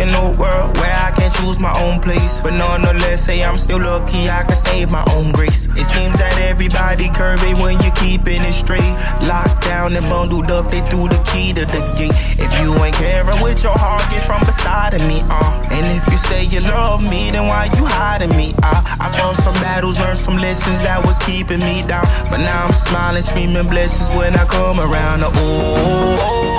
in a world where I can't choose my own place. But nonetheless, say I'm still lucky I can save my own grace. It seems that everybody curvy when you're keeping it straight. Locked down and bundled up, they threw the key to the gate. If you ain't caring with your heart, get from beside of me, uh. And if you say you love me, then why you hiding me, uh? I fought some battles, learned some lessons that was keeping me down. But now I'm smiling, screaming blessings when I come around. Oh, oh, oh.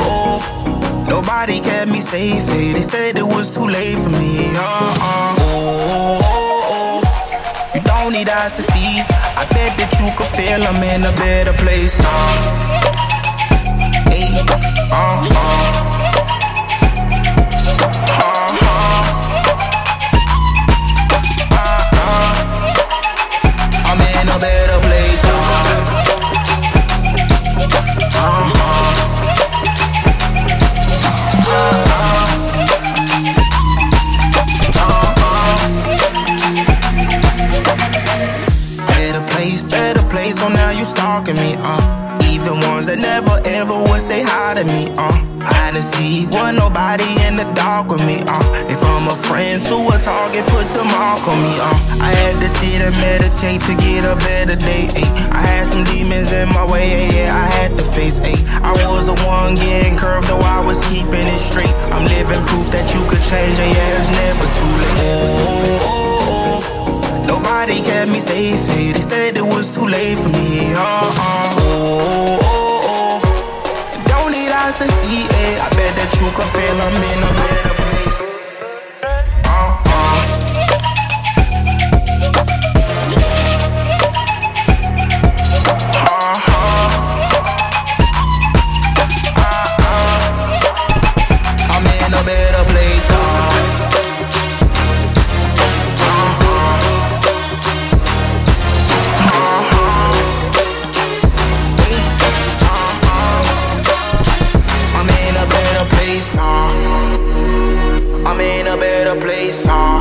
Nobody kept me safe, hey. They said it was too late for me, uh, uh. Oh, oh, oh. You don't need eyes to see. I bet that you could feel I'm in a better place, uh. Hey, place, better place. So now you stalking me, uh. Even ones that never ever would say hi to me, uh. I didn't see one nobody in the dark with me, uh. If I'm a friend to a target, put the mark on me, uh. I had to sit and meditate to get a better day, ay. I had some demons in my way, yeah, I had to face, ay. I was the one getting curved, though I was keeping it straight. I'm living proof that you could change, and yeah, it's never too late. Oh, oh, oh. Me. They said it was too late for me, uh, uh. Oh, oh, oh. Don't need eyes to see, eh. I bet that you can feel I'm in a better a better place. Huh?